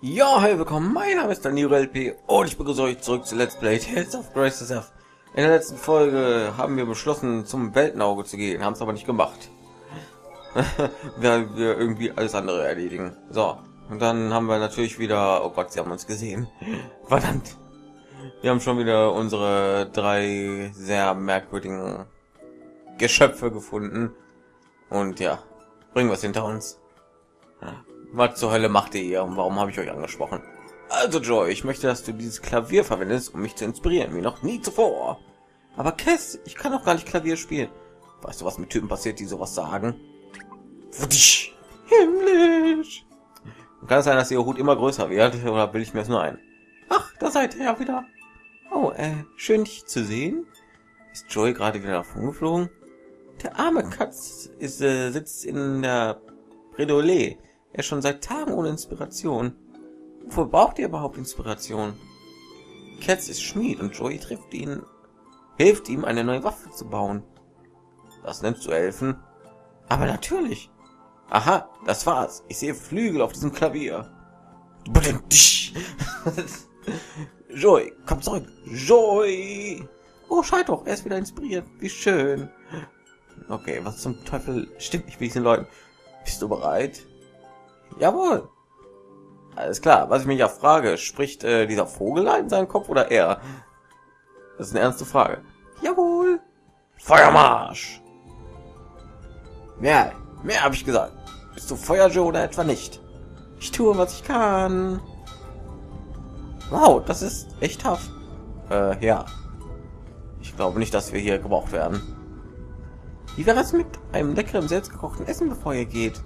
Ja, hey, willkommen. Mein Name ist Daniel LP und ich begrüße euch zurück zu Let's Play Tales of Grace F. In der letzten Folge haben wir beschlossen, zum Weltenauge zu gehen, haben es aber nicht gemacht. Weil wir irgendwie alles andere erledigen. So, und dann haben wir natürlich wieder, oh Gott, sie haben uns gesehen. Verdammt. Wir haben schon wieder unsere drei sehr merkwürdigen Geschöpfe gefunden. Und ja, bringen wir es hinter uns. Was zur Hölle macht ihr hier und warum habe ich euch angesprochen? Also Joy, ich möchte, dass du dieses Klavier verwendest, um mich zu inspirieren, wie noch nie zuvor. Aber Cass, ich kann auch gar nicht Klavier spielen. Weißt du, was mit Typen passiert, die sowas sagen? Himmlisch. Kann es sein, dass ihr Hut immer größer wird, oder will ich mir es nur ein? Ach, da seid ihr ja wieder. Oh, äh, schön dich zu sehen. Ist Joy gerade wieder davon geflogen? Der arme Katz ist, äh, sitzt in der Bredouille er schon seit Tagen ohne Inspiration. Wofür braucht ihr überhaupt Inspiration? Cats ist Schmied und Joey trifft ihn, hilft ihm, eine neue Waffe zu bauen. Das nennst du helfen? Aber natürlich. Aha, das war's. Ich sehe Flügel auf diesem Klavier. Joey, komm zurück. Joey! Oh, scheint doch, er ist wieder inspiriert. Wie schön. Okay, was zum Teufel stimmt nicht mit diesen Leuten? Bist du bereit? Jawohl. Alles klar. Was ich mich ja frage, spricht äh, dieser Vogel in seinem Kopf oder er? Das ist eine ernste Frage. Jawohl. Feuermarsch. Mehr, mehr habe ich gesagt. Bist du Feuerjoe oder etwa nicht? Ich tue, was ich kann. Wow, das ist echt tough. Äh, ja. Ich glaube nicht, dass wir hier gebraucht werden. Wie wäre es mit einem leckeren selbstgekochten Essen, bevor ihr geht?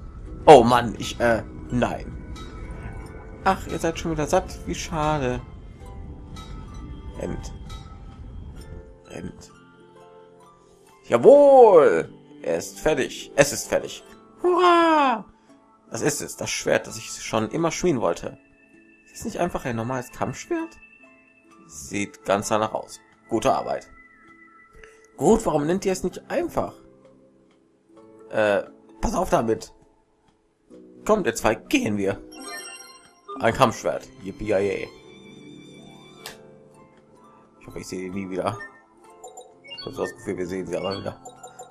Oh Mann, ich, äh, nein. Ach, ihr seid schon wieder satt. Wie schade. End. End. Jawohl! Er ist fertig. Es ist fertig. Hurra! Das ist es, das Schwert, das ich schon immer schmieden wollte. Ist nicht einfach ein normales Kampfschwert? Sieht ganz danach aus. Gute Arbeit. Gut, warum nennt ihr es nicht einfach? Äh, pass auf damit. Kommt, ihr zwei, gehen wir. Ein Kampfschwert. Yippie Ich hoffe, ich sehe nie wieder. Ich habe das Gefühl, wir sehen sie aber wieder.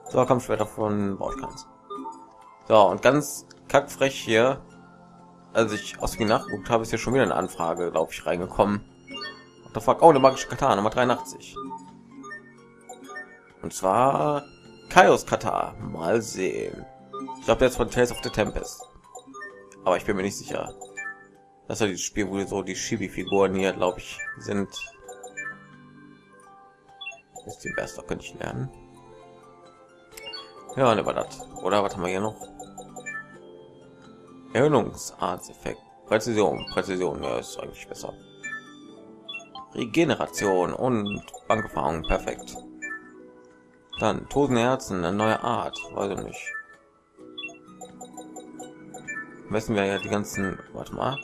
So, Kampfschwerter von Bautkans. So, und ganz kackfrech hier, als ich aus wie nachgeguckt habe, ist ja schon wieder eine Anfrage, glaube ich, reingekommen. What the fuck? Oh, eine magische Katana, Nummer 83. Und zwar Kaios Kata. Mal sehen. Ich glaube, jetzt von Tales of the Tempest aber ich bin mir nicht sicher. Das ist ja dieses Spiel, wo so die Chibi-Figuren hier, glaube ich, sind. Ist die beste, könnte ich lernen. Ja, ne, war das. Oder was haben wir hier noch? Erhöhungsartseffekt. Präzision, Präzision, ja, ist eigentlich besser. Regeneration und Bankerfahrung, perfekt. Dann Toten Herzen, eine neue Art, weiß ich nicht müssen wir ja die ganzen warte mal.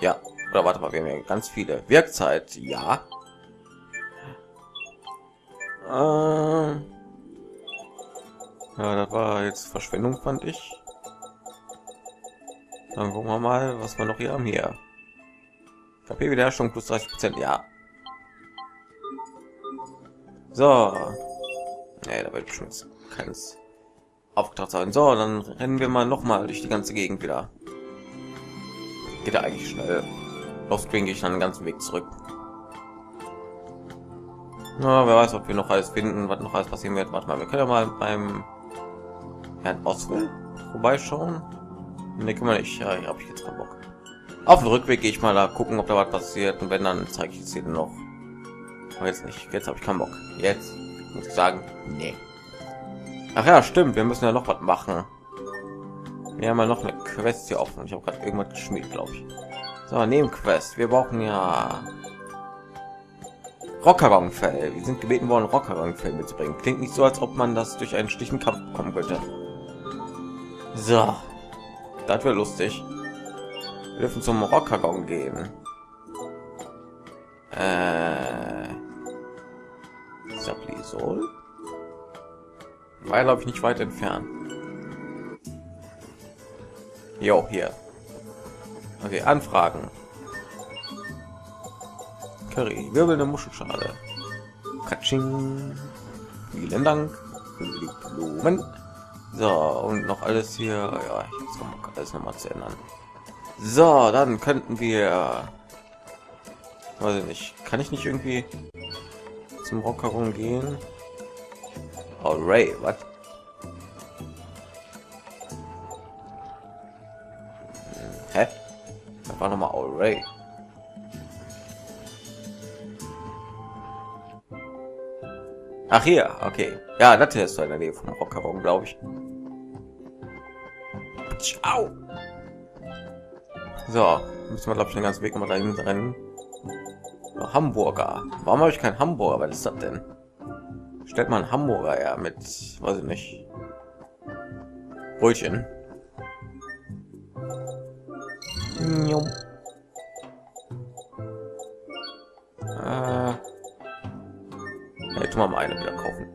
Ja oder warte mal wir haben ja ganz viele. Wirkzeit ja. Äh, ja das war jetzt verschwendung fand ich. Dann gucken wir mal was wir noch hier haben hier. KP Wiederherstellung plus 30 Prozent, ja. So. Nee, da wird schon keins aufgetaucht sein. So, dann rennen wir mal noch mal durch die ganze Gegend wieder. Geht ja eigentlich schnell. Los kriege ich dann den ganzen Weg zurück. Na, wer weiß, ob wir noch alles finden, was noch alles passieren wird. Warte mal, wir können ja mal beim Herrn Oswald vorbeischauen. Ne, können wir nicht. Ja, habe ich jetzt keinen Bock. Auf dem Rückweg gehe ich mal da gucken, ob da was passiert und wenn dann zeige ich es hier noch. Aber jetzt nicht. Jetzt habe ich keinen Bock. Jetzt muss ich sagen, nee. Ach ja, stimmt. Wir müssen ja noch was machen. Wir haben ja noch eine Quest hier offen. Ich habe gerade irgendwas geschmiert, glaube ich. So, neben Quest. Wir brauchen ja Rockerong-Fell. Wir sind gebeten worden, Rockerong-Fell mitzubringen. Klingt nicht so, als ob man das durch einen stichen Kampf bekommen könnte. So, das wäre lustig. Wir dürfen zum Rockerong gehen. Äh, Saplisol? War glaube ich nicht weit entfernt. Jo, hier. Okay, Anfragen. Curry, wirbelnde Muschelschale. Katsching. Vielen Dank Blumen. So, und noch alles hier. Ja, kommt alles noch mal zu ändern. So, dann könnten wir... Weiß ich nicht. Kann ich nicht irgendwie zum Rocker gehen? Ray, was? Hä? Da war noch mal All Ray. Ach hier, okay. Ja, das hier ist so in der Nähe vom Rockerraum, glaube ich. Ciao. So, müssen wir glaube ich den ganzen Weg mal dahin rennen. Hamburger. Warum habe ich kein Hamburger? Was ist das denn? Stellt man Hamburger ja mit, weiß ich nicht, Brötchen. Äh, jetzt mal eine wieder kaufen.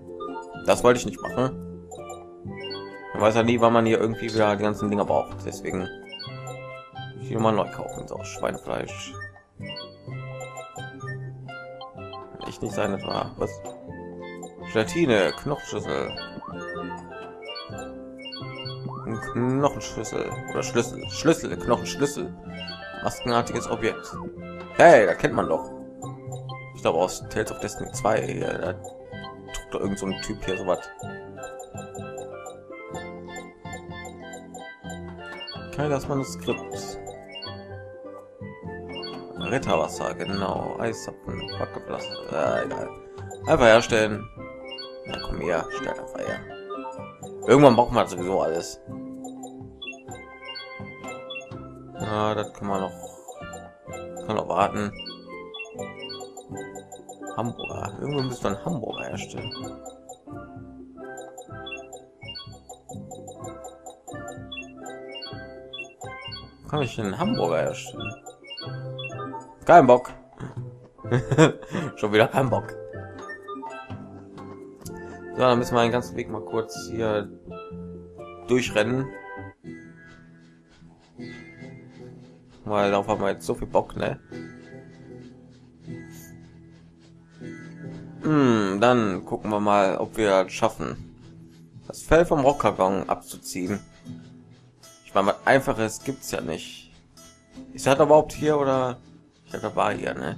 Das wollte ich nicht machen. Man weiß ja nie, wann man hier irgendwie wieder die ganzen Dinger braucht. Deswegen ich mal neu kaufen. So Schweinefleisch. Ich nicht sein etwa was? Gelatine, Knochenschlüssel. Knochenschlüssel oder Schlüssel, Schlüssel, Knochenschlüssel. Maskenartiges Objekt. Hey, da kennt man doch. Ich glaube aus Tales of Destiny 2. Ja, da tut doch irgend so ein Typ hier so was. Kein das Manuskript. Ritterwasser, genau. Eisapfen, Backeblasse. Äh, egal. Einfach herstellen. Na komm her, her. Irgendwann braucht man sowieso alles. Ja, das kann man noch, kann noch warten. Hamburger. Irgendwo müsste man Hamburger herstellen. Kann ich einen Hamburger herstellen? Kein Bock. Schon wieder kein Bock. So, dann müssen wir den ganzen Weg mal kurz hier durchrennen. Weil darauf haben wir jetzt so viel Bock, ne? Hm, dann gucken wir mal, ob wir schaffen, das Fell vom Rockkarton abzuziehen. Ich meine, was einfaches gibt's ja nicht. Ist das überhaupt hier oder? Ich glaube, war hier, ne?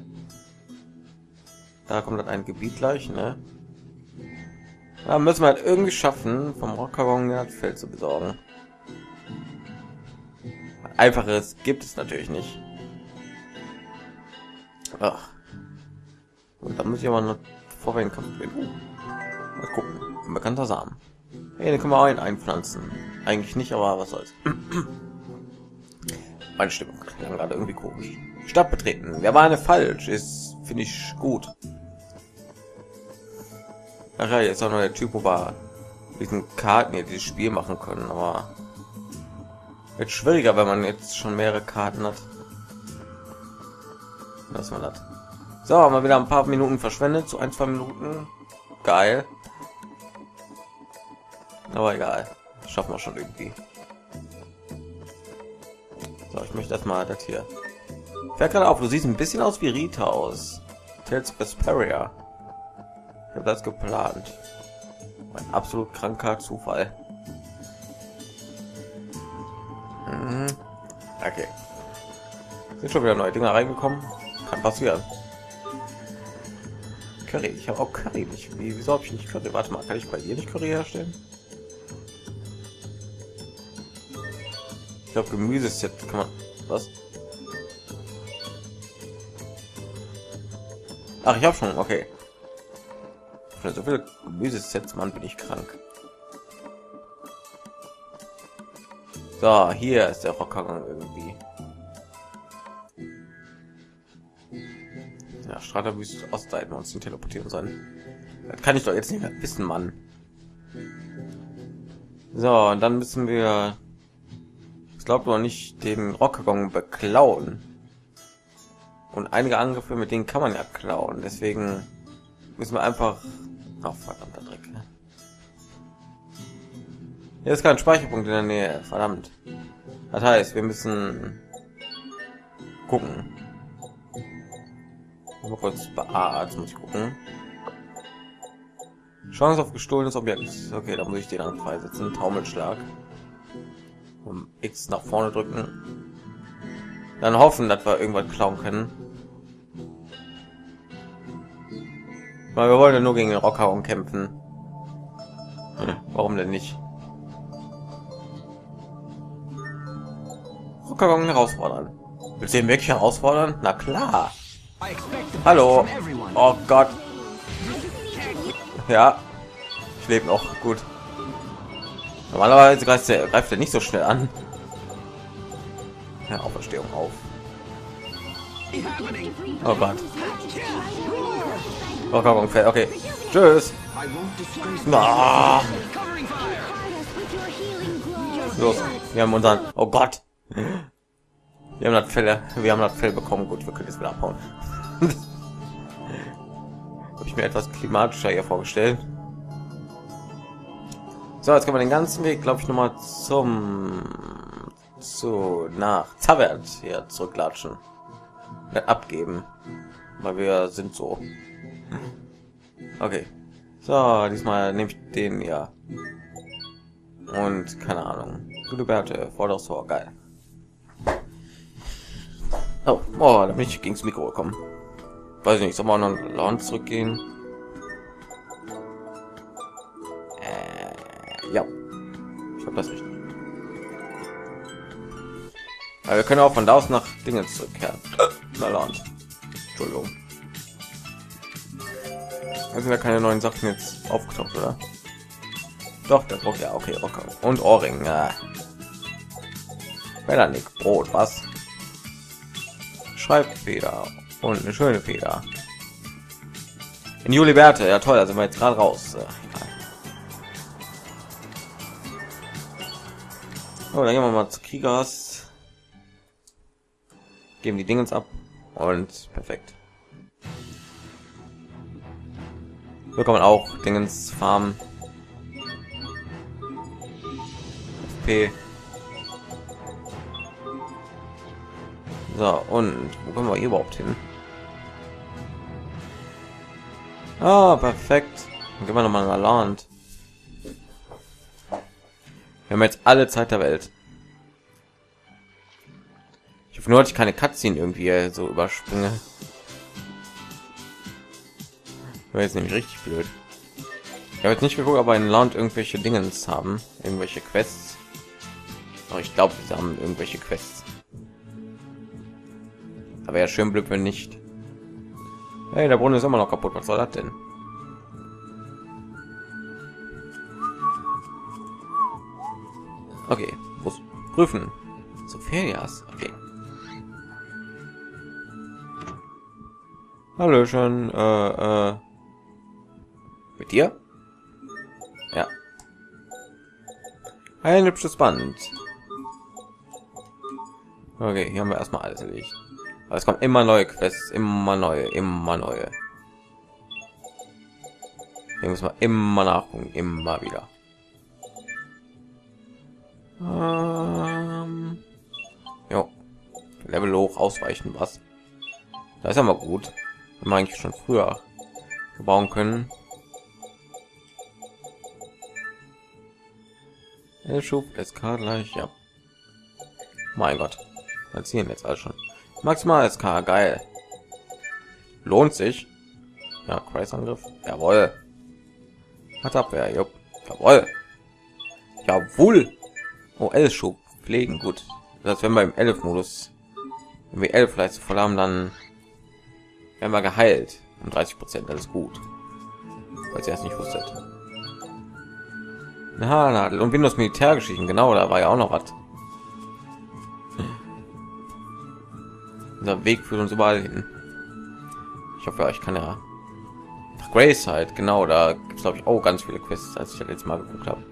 Da kommt dann ein Gebiet gleich, ne? Da müssen wir halt irgendwie schaffen, vom Rockkarton das Feld zu besorgen. Einfaches gibt es natürlich nicht. Ach. Und da muss ich aber noch vor den Kampf gehen. Uh. Mal gucken. Ein bekannter Samen. Hey, den können wir auch einpflanzen. Eigentlich nicht, aber was soll's. Meine Stimme klang gerade irgendwie komisch. Stadt betreten. Wer war eine falsch? Ist finde ich gut. Ach ja, jetzt auch noch der Typ, wo wir diesen Karten hier dieses Spiel machen können, aber wird schwieriger, wenn man jetzt schon mehrere Karten hat. Was man hat. So, haben wir wieder ein paar Minuten verschwendet, so ein, zwei Minuten. Geil. Aber egal. schaffen wir schon irgendwie. So, ich möchte erstmal das hier. Fällt gerade auf, du siehst ein bisschen aus wie Rita aus. Tales Vesperia. Ich habe das geplant. Ein absolut kranker Zufall. Mhm. Okay. Sind schon wieder neue Dinge reingekommen. Kann passieren. Curry. Ich habe auch Curry nicht. Wie, wieso habe ich nicht Curry? Warte mal, kann ich bei dir nicht Curry herstellen? Ich glaube, Gemüse ist jetzt kann man was? Ach, ich habe schon. Okay. Für so viele Gemüsesets, Mann, bin ich krank. So, hier ist der Rockgang irgendwie. Ja, Stratabüste Ostseiten uns teleportieren sein. Das kann ich doch jetzt nicht mehr wissen, Mann. So, und dann müssen wir, ich glaube noch nicht, den Rockgang beklauen. Und einige Angriffe, mit denen kann man ja klauen. Deswegen müssen wir einfach Oh, verdammter Dreck. Hier ist kein Speicherpunkt in der Nähe. Verdammt. Das heißt, wir müssen gucken. Mal kurz bei A, jetzt muss ich gucken. Chance auf gestohlenes Objekt. Okay, da muss ich den dann freisetzen. Taumelschlag. Um X nach vorne drücken. Dann hoffen, dass wir irgendwas klauen können. Wir wollen ja nur gegen und kämpfen. Hm, warum denn nicht? Rockergong herausfordern. Willst du ihn wirklich herausfordern? Na klar. Hallo. Oh Gott. Ja. Ich lebe noch. Gut. Normalerweise greift er, greift er nicht so schnell an. Ja, Auferstehung auf. Oh Gott. Oh Gott, okay. Tschüss. Ah. Los, wir haben unseren. Oh Gott. Wir haben das Fälle, wir haben das Fell bekommen. Gut, wir können jetzt wieder abhauen. Habe ich mir etwas klimatischer hier vorgestellt. So, jetzt können wir den ganzen Weg, glaube ich, noch mal zum zu nach Zavert hier zurücklatschen, abgeben, weil wir sind so. Okay, so diesmal nehme ich den ja und keine Ahnung. Gute Bärte, vorderes Tor, geil. Oh, oh, da bin ich gegens Mikro gekommen. Weiß nicht, soll man noch Land zurückgehen? Äh, ja, ich habe das nicht. Aber wir können auch von da aus nach Dingen zurückkehren. Na Land. Entschuldigung. Da keine neuen Sachen jetzt aufgetaucht, oder? Doch, der braucht ja okay, Rocker und Ohrring. Ja. Melanie, Brot, was? Schreibfeder und eine schöne Feder. In Juli Berte, ja toll, also wir jetzt gerade raus. Oh, dann gehen wir mal zu Kriegers. Geben die Dingens ab und perfekt. So kann auch Dingens farmen. FP So, und wo kommen wir hier überhaupt hin? Ah, perfekt. Dann gehen wir noch mal nach Land. Wir haben jetzt alle Zeit der Welt. Nur, dass ich keine Cutscene irgendwie so überspringe. Wäre jetzt nämlich richtig blöd. Ich habe jetzt nicht geguckt, aber in Land irgendwelche Dingens haben, irgendwelche Quests. Aber ich glaube, sie haben irgendwelche Quests. Aber ja schön blöd, wenn nicht. Hey, der Brunnen ist immer noch kaputt. Was soll das denn? Okay, muss prüfen. Sophias, okay. Hallo schon, äh, äh, mit dir? Ja. Ein hübsches Band. Okay, hier haben wir erstmal alles erledigt. Aber es kommen immer neue Quests, immer neue, immer neue. Hier muss man immer nachgucken, immer wieder. Ähm, jo. Level hoch ausweichen, was? Da ist aber gut. Wenn eigentlich schon früher gebauen können. Schub SK gleich, ja. Mein Gott. Erzählen jetzt alles schon. Maximal SK, geil. Lohnt sich. Ja, Kreisangriff. Jawohl. Hat Abwehr, jupp. Jawohl. Jawohl. Oh, L-Schub. Pflegen, gut. Das wenn beim 11 Modus, wenn wir 11 Leiste voll haben, dann werden wir geheilt. Um 30 Prozent, alles gut. Weil ihr es nicht wusstet. Na, Nadel und Windows Militärgeschichten, genau, da war ja auch noch was. Unser Weg führt uns überall hin. Ich hoffe, ich kann ja nach Grace halt genau. Da gibt es glaube ich auch ganz viele Quests, als ich das letzte Mal geguckt habe.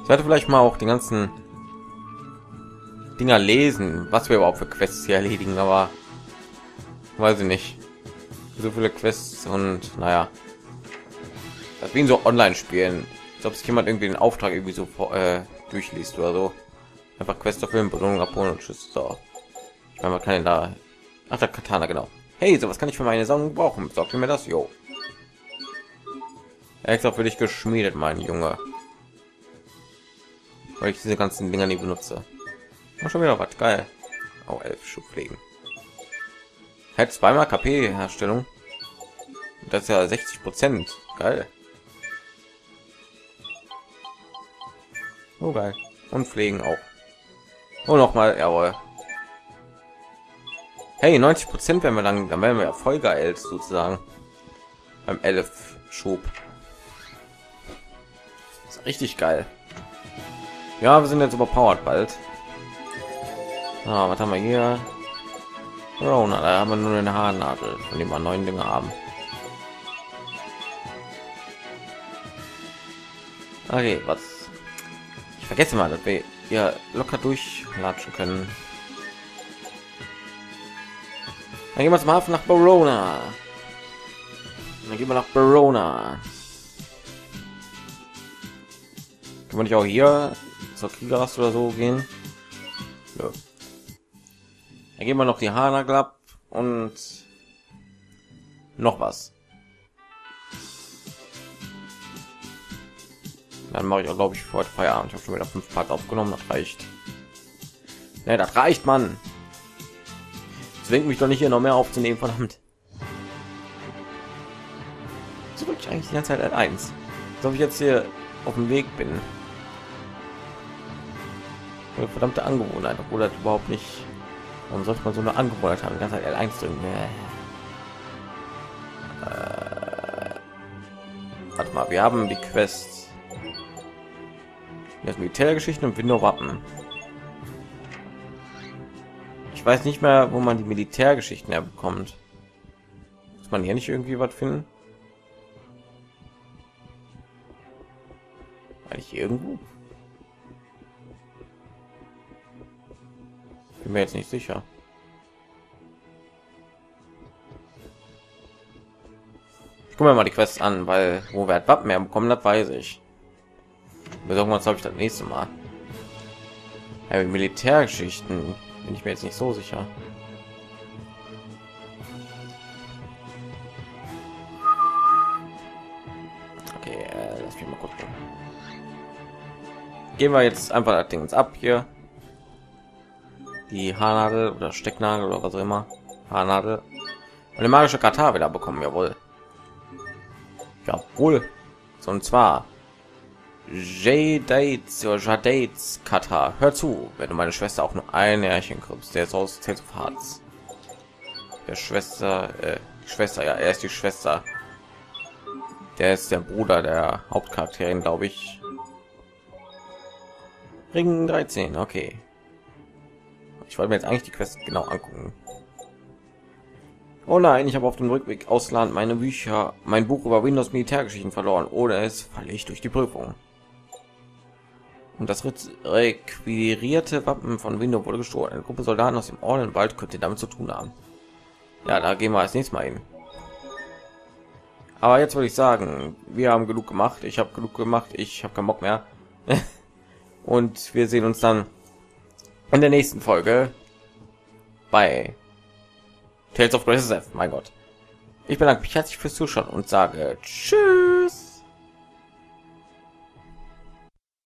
Ich sollte vielleicht mal auch die ganzen Dinger lesen, was wir überhaupt für Quests hier erledigen, aber weiß ich nicht. So viele Quests und naja, das wie in so Online-Spielen, als ob sich jemand irgendwie den Auftrag irgendwie so äh, durchliest oder so. Einfach Quest erfüllen, Belohnung abholen und tschüss. So. Ich meine, man kann da... Ach, der Katana, genau. Hey, so was kann ich für meine Sammlung brauchen? Sagt mir das? Jo. Extra für dich geschmiedet, mein Junge. Weil ich diese ganzen Dinger nie benutze. Mach schon wieder was. Geil. Oh, elf Schubpflegen. Hätte zweimal KP Herstellung. Das ist ja 60 Prozent. Geil. Oh geil. Und pflegen auch. Und noch mal, jawohl. Hey, 90 Prozent wenn wir dann, dann werden wir ja voll geil sozusagen. Beim 11 Schub. ist richtig geil. Ja, wir sind jetzt überpowered bald. Ah, was haben wir hier? Corona, da haben wir nur eine Haarnadel, von dem wir neun Dinge haben. Okay, was? Ich vergesse mal, dass wir ja locker durchlatschen können. Dann gehen wir zum Hafen nach Barona. Dann gehen wir nach Barona. Kann man nicht auch hier zur Kriegerast oder so gehen? Ja. Dann gehen wir noch die Hana Club und noch was. Dann mache ich auch, glaube ich, heute Feierabend. Ich habe schon wieder fünf Part aufgenommen. Das reicht. Ja, das reicht, man. Zwingt mich doch nicht hier noch mehr aufzunehmen, verdammt. So wirklich eigentlich die ganze Zeit eins. So, ich jetzt hier auf dem Weg bin. Verdammte Angewohnheit, obwohl das überhaupt nicht. Warum sollte man so eine Angewohnheit haben? Die ganze Zeit L1 drücken. Äh, warte mal, wir haben die Quest das Militärgeschichten und Window Wappen. Ich weiß nicht mehr, wo man die Militärgeschichten herbekommt. Muss man hier nicht irgendwie was finden? Eigentlich irgendwo? Bin mir jetzt nicht sicher. Ich gucke mir mal die Quest an, weil wo wir Wappen mehr bekommen, das weiß ich. Besorgen wir uns, glaube ich, das nächste Mal. Ja, Militärgeschichten bin ich mir jetzt nicht so sicher. Äh. Gehen wir jetzt einfach das Ding ab hier. Die Haarnadel oder Stecknadel oder was auch immer. Haarnadel. Eine magische Kata wieder bekommen, jawohl. Jawohl. So, und zwar Jadates oder Jadates Kata. Hör zu, wenn du meine Schwester auch nur ein Härchen kriegst, der ist aus Tales of Hearts. Der Schwester, äh, Schwester, ja, er ist die Schwester. Der ist der Bruder der Hauptcharakterin, glaube ich. Ring 13, okay. Ich wollte mir jetzt eigentlich die Quest genau angucken. Oh nein, ich habe auf dem Rückweg aus Land meine Bücher, mein Buch über Windows Militärgeschichten verloren. Ohne es falle ich durch die Prüfung. Und das requirierte Wappen von Windows wurde gestohlen. Eine Gruppe Soldaten aus dem Orlenwald könnte damit zu tun haben. Ja, da gehen wir als nächstes Mal hin. Aber jetzt würde ich sagen, wir haben genug gemacht. Ich habe genug gemacht. Ich habe keinen Bock mehr. Und wir sehen uns dann in der nächsten Folge bei Tales of Graces F. Mein Gott. Ich bedanke mich herzlich fürs Zuschauen und sage Tschüss.